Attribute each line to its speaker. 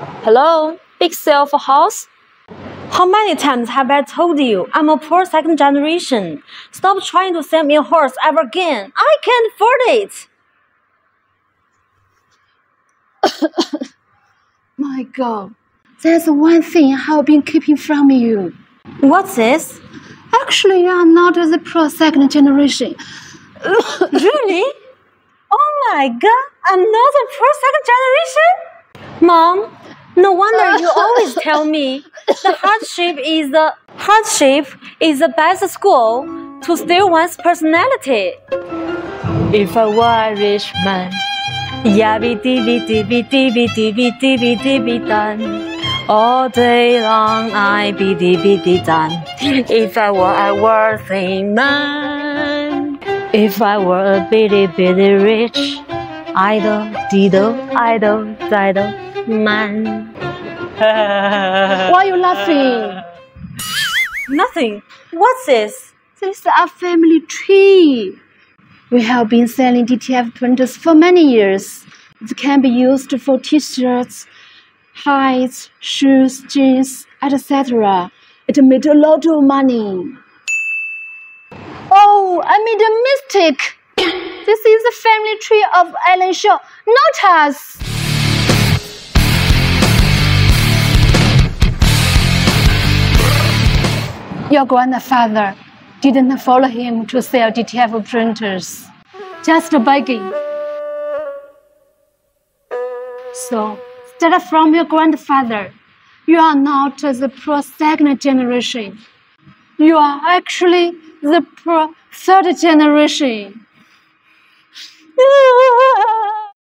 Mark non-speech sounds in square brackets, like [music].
Speaker 1: Hello, big sale for house? How many times have I told you I'm a poor second generation? Stop trying to sell me a horse ever again. I can't afford it. [coughs]
Speaker 2: My God, there's one thing I've been keeping from you.
Speaker 1: What's this?
Speaker 2: Actually, you are not the pro second generation. [laughs]
Speaker 1: really? Oh my god, I'm not a pro second generation? Mom, no wonder you [laughs] always tell me the hardship is the hardship is the best school to steel one's personality. If I were a rich man, yabby dibby dibby dibby dibby dibby dibby done. All day long I be dibby done. If I were a worthy man, if I were a bitty bitty rich, idle diddle idle diddle man. [laughs]
Speaker 2: Why are you laughing?
Speaker 1: Nothing. What's this?
Speaker 2: This is our family tree. We have been selling DTF printers for many years. It can be used for t-shirts, hats, shoes, jeans, etc. It made a lot of money. Oh, I made a mistake. [coughs] this is the family tree of Alan Shaw, not us. Your grandfather didn't follow him to sell DTF printers, just a begging. So, start from your grandfather. You are not the pro second generation. You are actually the pro third generation. [laughs]